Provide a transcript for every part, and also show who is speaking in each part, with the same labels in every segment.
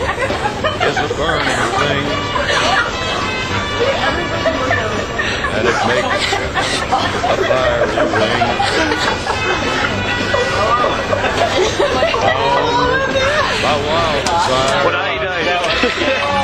Speaker 1: It's a burning thing and it makes a fiery ring. Oh my wild desire. What I know.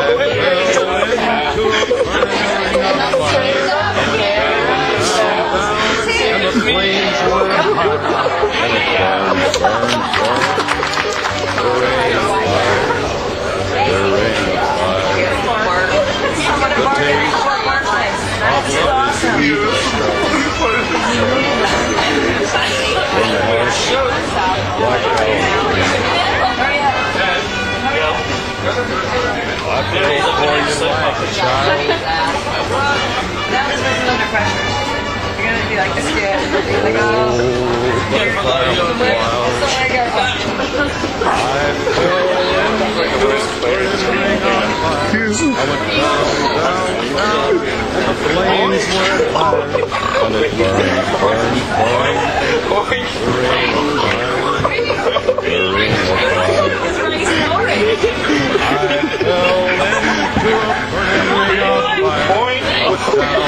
Speaker 1: I will Now this
Speaker 2: person's under pressure. You're gonna be like this kid.
Speaker 1: You're I went down. Wow.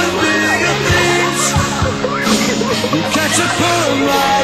Speaker 1: to put light.